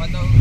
pa